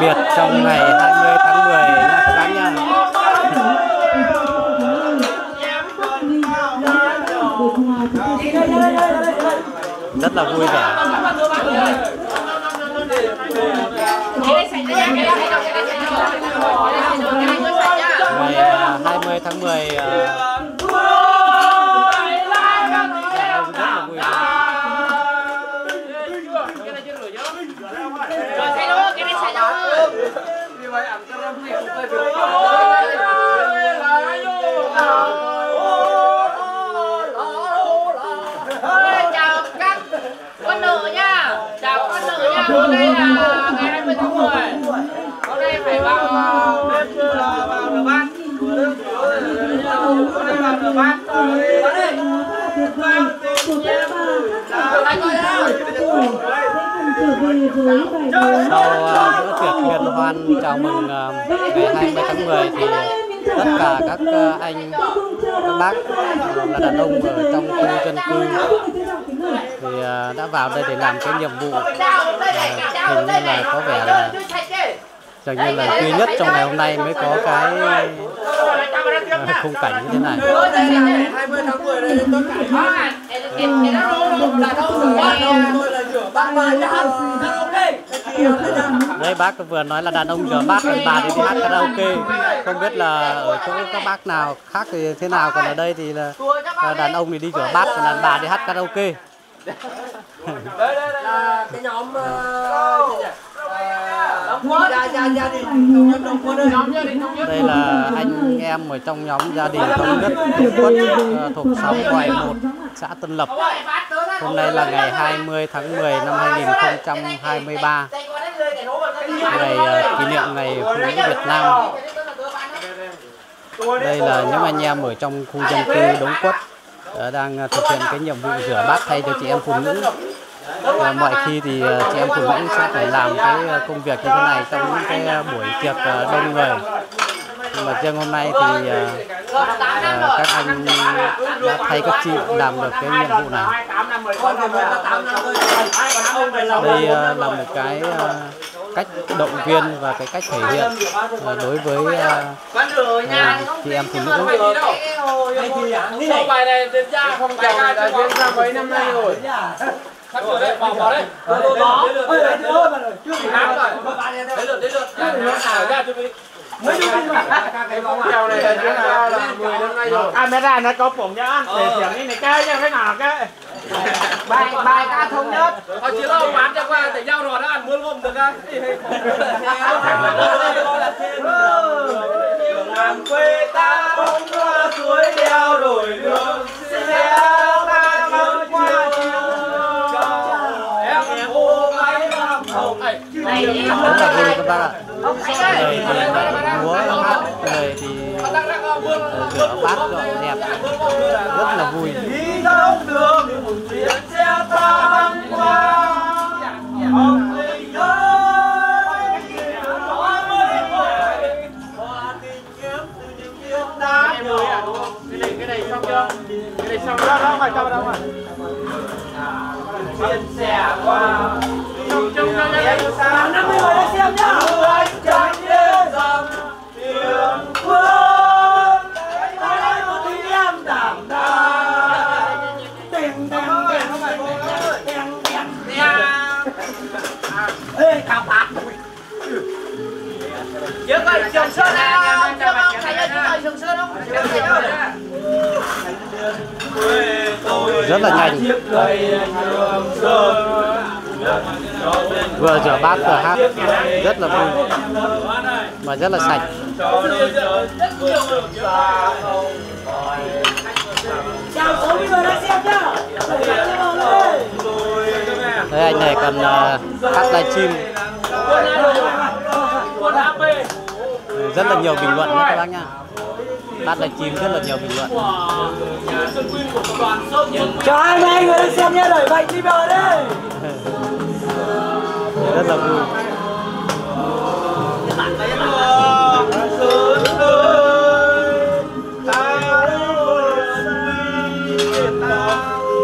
biệt trong ngày 20 tháng 10 nha các bác nha. Rất là vui vẻ. Ngày à, 20 tháng 10 hôm nay là ngày 20 tháng 10 hôm nay phải vào bếp là vào rửa bát hôm nay vào rửa bát Sau à, bữa tiệc liên hoan, chào mừng à, ngày 20 tháng 10 thì tất cả các à, anh các bác là đàn ông ở trong khu dân cư thì đã vào đây để làm cái nhiệm vụ à, hình như là có vẻ là dường như là duy nhất trong ngày hôm nay mới có cái à, khung cảnh như thế này đây bác vừa nói là đàn ông rửa bát đàn bà thì đi hát karaoke. Không biết là ở chỗ các bác nào khác thì thế nào còn ở đây thì là, đàn ông thì đi rửa bát còn đàn bà đi hát karaoke. Là nhóm ờ, gì gia đình nhóm quân đây là anh em ở trong nhóm gia đình thống nhất Tổ ờ, thuộc xóm Quài 1 xã Tân Lập. Hôm nay là ngày 20 tháng 10 năm 2023 ngày ờ, kỷ niệm ngày phụ nữ Việt Nam. Đây là những anh em ở trong khu dân cư Đống Quất ờ, đang ờ, thực hiện cái nhiệm vụ rửa bát thay cho chị em phụ nữ. Và mọi khi thì chị em phụ nữ sẽ phải làm cái công việc như thế này trong những cái buổi tiệc đông người. Nhưng mà riêng hôm nay thì ờ, các anh đã thay các chị làm được cái nhiệm vụ này. Đây ờ, là một cái ờ, cách động viên và cái cách thể hiện. Ờ, đối với ờ, ờ, chị em phụ nữ. Bài này diễn ra phong trào này đã diễn ra mấy năm nay rồi. Sắp đấy vào vào đấy. Rồi. đến lượt đến lượt. Ra chuẩn bị. Cái phong trào này đã diễn ra là 10 năm nay rồi. Camera nó có phụng nhá. Để tiếng như này cái nha cái nào cái bài bài ca thống nhất. Họ chỉ lo bán cho qua để giao rồi đã ăn mưa lôm được á. Làm quê ta bóng qua suối đeo đổi đường xe ta băng qua em em ô gái nam hồng rất là vui các bác ạ người thì múa hát thì ờ, bát dọn dẹp rất là vui đi dọc đường chiến xe ta băng qua người hòa tình từ những đá cái này cái này xong chưa cái này xong qua trong trong năm mươi người đã xem nhá rất là nhanh. Vừa rửa bát vừa hát. Rất là vui. Mà rất là sạch. Thế anh này còn à, ờ, phát livestream rất là nhiều bình luận nữa các bác nha phát livestream rất là nhiều bình luận. Chào hai mươi người đã xem nhá đẩy bệnh đi vào đây rất là vui.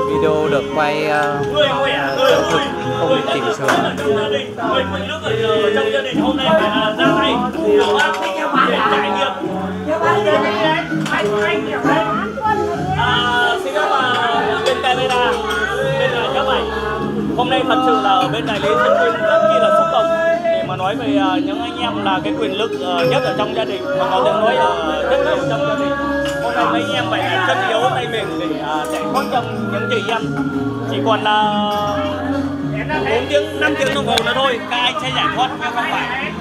Video được quay uh, chân thực không bị chỉnh ở sửa trong gia đình hôm nay phải là ra tay để trải nghiệm à, xin phép là bên camera bên là các bạn hôm nay thật sự là ở bên đại lý Xuân mình rất chi là xúc động để mà nói về những anh em là cái quyền lực nhất ở trong gia đình mà có thể nói ở rất nhiều trong gia đình hôm nay mấy anh em phải là chân yếu tay mềm để à, giải thoát trong những chị em chỉ còn là 4 tiếng 5 tiếng đồng hồ nữa thôi các anh sẽ giải thoát nhưng không phải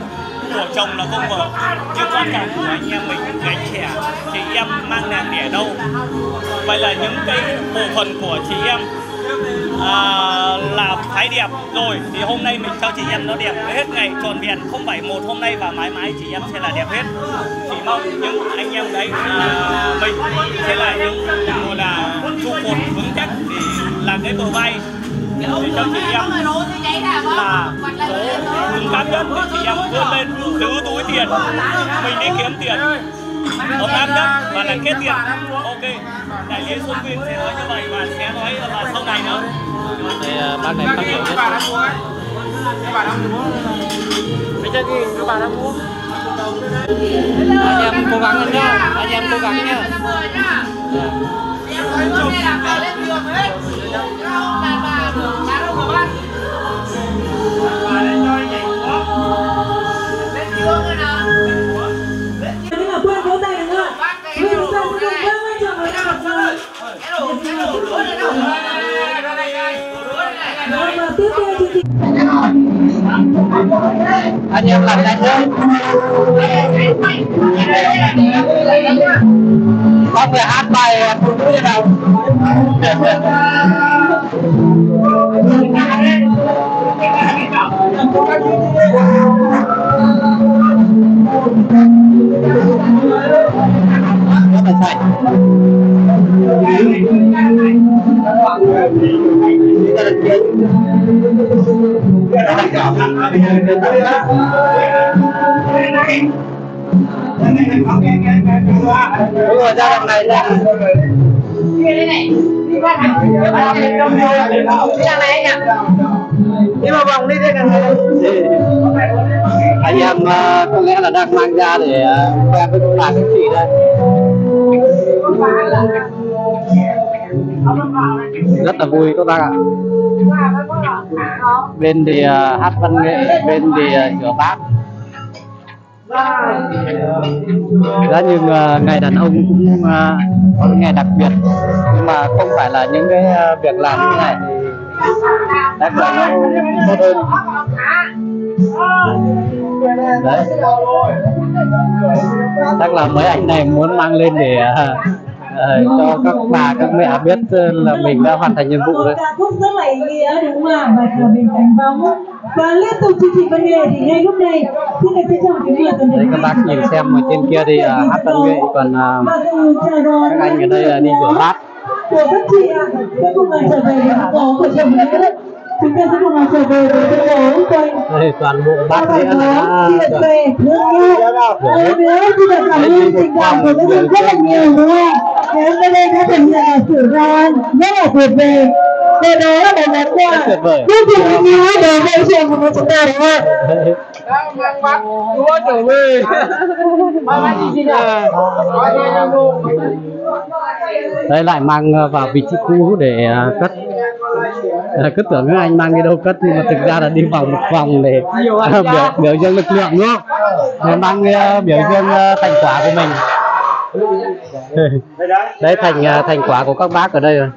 của chồng là không vợ nhưng quan cả của anh em mình gánh trẻ chị em mang nàng đẻ đâu? Vậy là những cái bộ phận của chị em à, là thái đẹp rồi thì hôm nay mình cho chị em nó đẹp hết ngày tròn vẹn không phải một hôm nay và mãi mãi chị em sẽ là đẹp hết. Chỉ mong những anh em đấy à, mình sẽ là những gọi là trụ cột vững chắc để làm cái bờ vai để cho chị em là số cứng cáp nhất chị em vươn lên giữ túi tiền. Mình đi kiếm tiền. Ấm áp nhất và là kết tiền. ok. Đại lý xuân quyên sẽ nói như vậy và sẽ nói là sau này nữa. Đây, uh, bác này phát biểu nhất anh em cố gắng lên nhá. anh em cố gắng nhá Thế là quên vỗ tay được không? Bây giờ chúng ta sẽ cùng vang lên cho người ta một lời. Tiếp theo chương trình anh em làm nhanh nhá con người hát bài à, phụ nữ như nào? Rất là sạch Đúng rồi, ra đằng này ra đi vào vòng đi thế này anh em à, có lẽ là đang mang ra để à, quen với công đoàn các chị đây? Rất là vui các bác ạ. Bên thì à, hát văn nghệ, bên thì à, rửa bát giá như à, ngày đàn ông cũng có những ngày đặc biệt. Nhưng mà không phải là những cái việc làm như thế này. Thì chắc là nó tốt hơn. Đấy. Chắc là mấy anh này muốn mang lên để ờ, cho các bà các mẹ biết ờ, là mình đã hoàn thành nhiệm vụ rồi. Ca khúc rất là ý nghĩa đúng không ạ? Của mình cánh bóng và liên tục chương trình văn nghệ thì ngay lúc này xin được trân trọng kính mời toàn thể đấy các bác nhìn xem ở trên kia thì ờ, hát văn nghệ còn Và đón các anh ở đây là đi rửa bát. của các chị ạ. Sẽ cùng trở về với phố của chồng nữa. Chúng ta sẽ cùng trở về với thành phố quanh đây toàn bộ bát đĩa đã rửa về nước yêu Ôi nữa xin được cảm ơn tình cảm của các bạn rất là nhiều đúng không ạ ngày hôm nay đã sự giao ăn rất là tuyệt vời và đó là một món quà. Vô cùng ý nghĩa đối với trường của chúng ta đúng không? Ạ Mang bác Chúa trở về. Mang bác gì nào đây lại mang ờ, vào vị trí cũ để ờ, cất. Ờ, cứ tưởng các anh mang đi đâu cất nhưng mà thực ra là đi vòng một vòng để biểu biểu dương lực lượng đúng không? Để mang biểu dương thành quả của mình đấy thành ờ, thành quả của các bác ở đây rồi.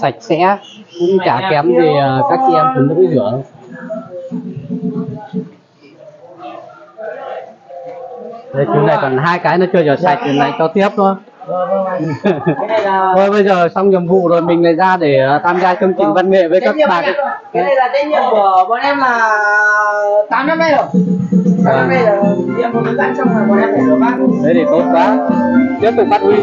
Sạch sẽ cũng chả kém gì ờ, các chị em phụ nữ rửa đây chú này còn hai cái nó chưa rửa sạch thì lại cho tiếp thôi. Thôi bây giờ xong nhiệm vụ rồi mình lại ra để ờ, tham gia chương trình văn nghệ với các ạ. Cái này là trách nhiệm của bọn em là 8 năm nay rồi. 8 năm nay là em trong thời bọn em phải rửa bát. Thế thì tốt quá. Tiếp tục phát huy.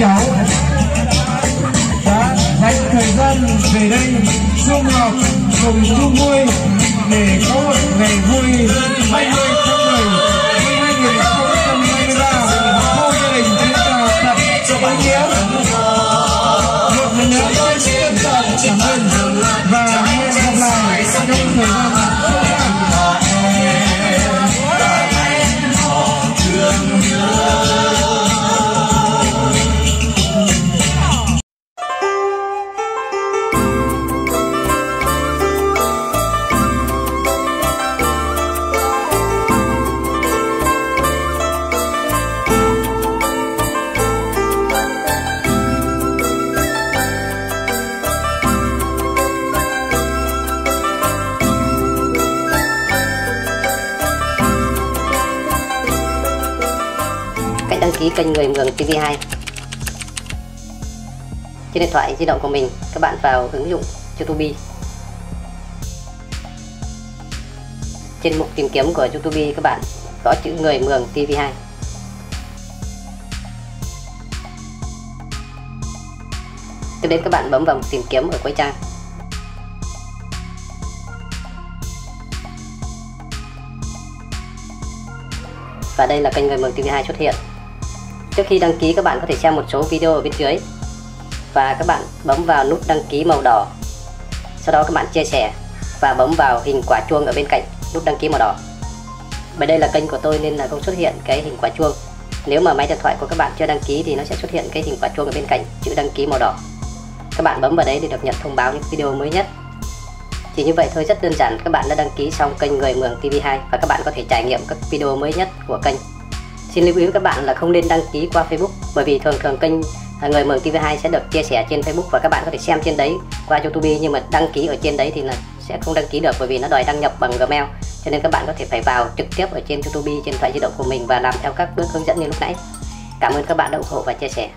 Cháu. Đã dành thời gian về đây sum họp cùng chung vui để có một ngày cách kênh Người Mường TV2 trên điện thoại di động của mình, các bạn vào ứng dụng YouTube. Trên mục tìm kiếm của YouTube, các bạn gõ chữ Người Mường TV2 tiếp đến các bạn bấm vào mục tìm kiếm ở cuối trang. Và đây là kênh Người Mường TV2 xuất hiện. Trước khi đăng ký, các bạn có thể xem một số video ở bên dưới và các bạn bấm vào nút đăng ký màu đỏ. Sau đó các bạn chia sẻ và bấm vào hình quả chuông ở bên cạnh nút đăng ký màu đỏ. Bởi đây là kênh của tôi nên là không xuất hiện cái hình quả chuông. Nếu mà máy điện thoại của các bạn chưa đăng ký thì nó sẽ xuất hiện cái hình quả chuông ở bên cạnh chữ đăng ký màu đỏ. Các bạn bấm vào đấy để được nhận thông báo những video mới nhất. Chỉ như vậy thôi, rất đơn giản các bạn đã đăng ký xong kênh Người Mường TV2 và các bạn có thể trải nghiệm các video mới nhất của kênh. Xin lưu ý với các bạn là không nên đăng ký qua Facebook, bởi vì thường thường kênh à, Người Mường TV2 sẽ được chia sẻ trên Facebook và các bạn có thể xem trên đấy qua YouTube nhưng mà đăng ký ở trên đấy thì là sẽ không đăng ký được bởi vì nó đòi đăng nhập bằng Gmail cho nên các bạn có thể phải vào trực tiếp ở trên YouTube, trên điện thoại di động của mình và làm theo các bước hướng dẫn như lúc nãy. Cảm ơn các bạn đã ủng hộ và chia sẻ.